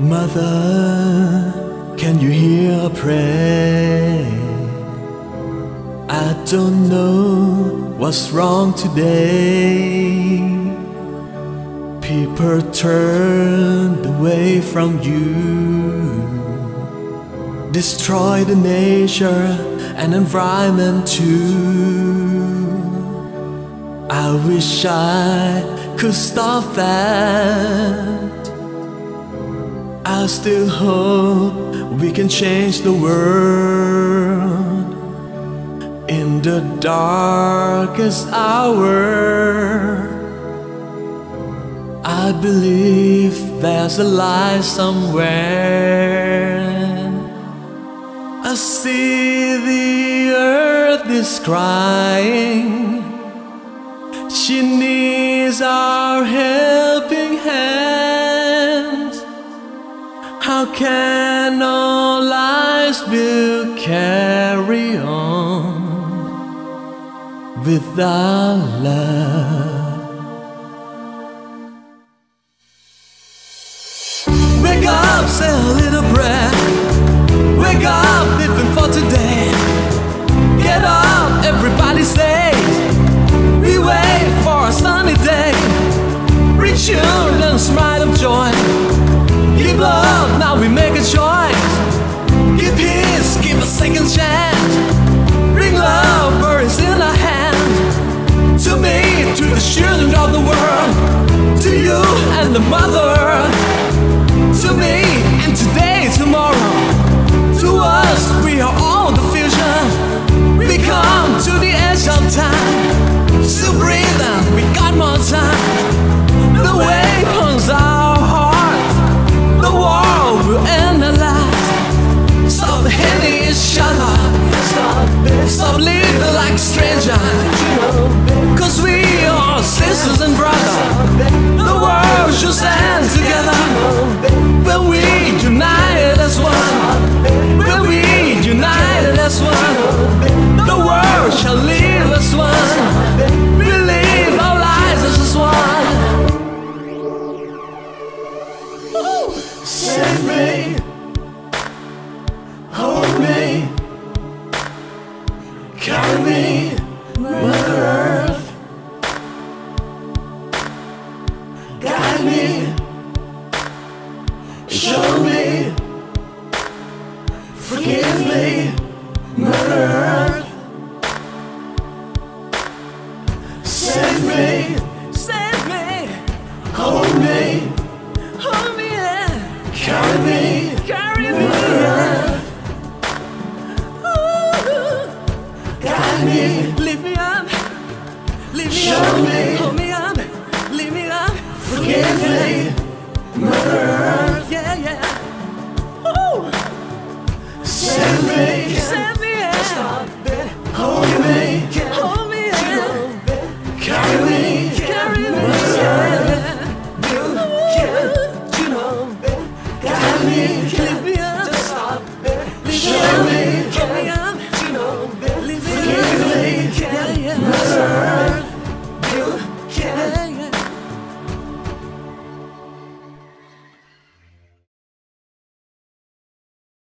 Mother, can you hear a prayer? I don't know what's wrong today. People turned away from you, destroy the nature and environment too. I wish I could stop that. I still hope we can change the world in the darkest hour. I believe there's a light somewhere. I see the earth is crying. She needs our helping hand. How can our lives will carry on without love? And me, show me, forgive me, Earth. Save me, save me, hold me. Hold me in. Carry me. Carry me. Ooh. Guide me. Lift me up. Lift me Show up. me. Kingsley, Mother Earth. Yeah, yeah. Ooh. Send me. Send